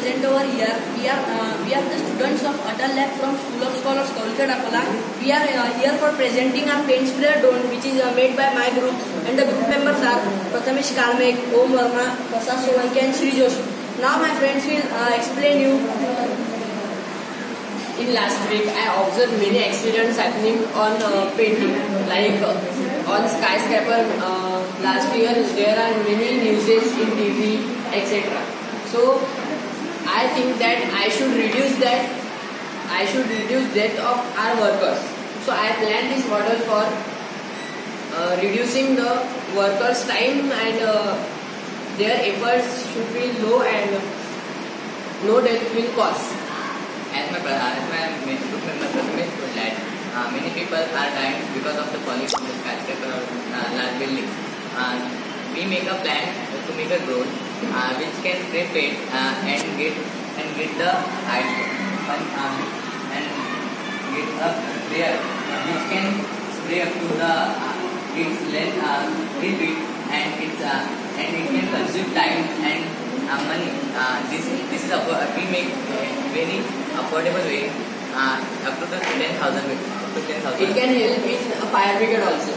present over here. We are uh, we are the students of Atal Lab from School of Scholars Kolkata Dakola. We are uh, here for presenting our paint sprayer drone, which is uh, made by my group, and the group members are Prathamesh Karmek, Om Verma, Prasad Solanki, and Sri Joshi. Now my friends will uh, explain you. In last week, I observed many accidents happening on uh, painting, like uh, on skyscraper. Last year, there are many newses in TV, etc. So, I think that I should reduce that. I should reduce death of our workers. So, I planned this model for uh, reducing the workers' time and uh, their efforts should be low and no death will cause. As my, as my group member told that uh, many people are dying because of the falling from the skyscraper or uh, large buildings. We make a plan to make a uh, which can spray paint uh, and get and get the height and, uh, and get a sprayer which can spray up to the uh, its length uh, feet and it's uh, and it can consume time and uh, money. Uh, this this is we make very affordable way uh, up to the ten thousand to. It can help in a fire brigade also.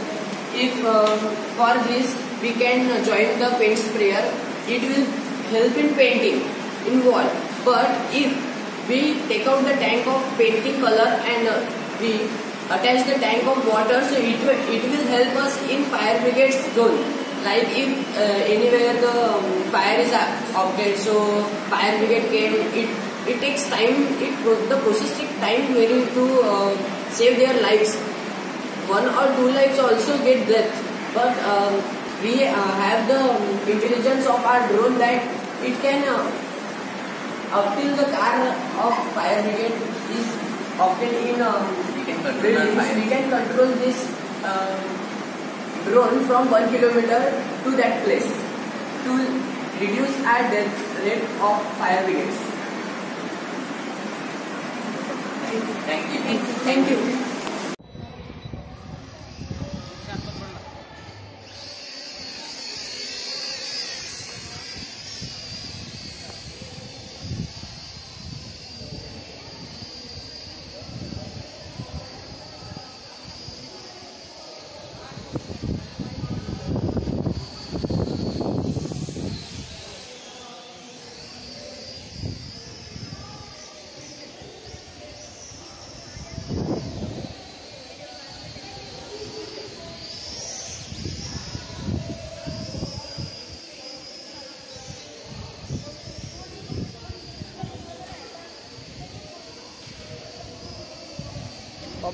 If uh, for this we can join the paint sprayer, it will help in painting in wall. But if we take out the tank of painting color and uh, we attach the tank of water, so it will, it will help us in fire brigade zone. Like if uh, anywhere the um, fire is obtained, so fire brigade came, it it takes time. It the process takes time very to uh, save their lives. One or two lives also get death, but um, we uh, have the intelligence of our drone that it can uh, up till the car of fire brigade is obtained in uh, We can control we can control this uh, drone from one kilometer to that place to reduce our death rate of fire brigades. Thank you. Thank you.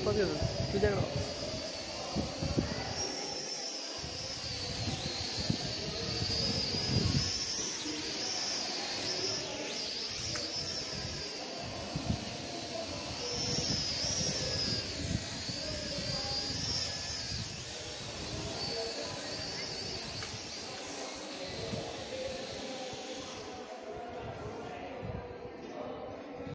वापस घेतो तुझ्याकडं